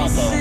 about the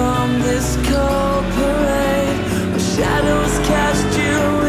from this cold parade where shadows cast you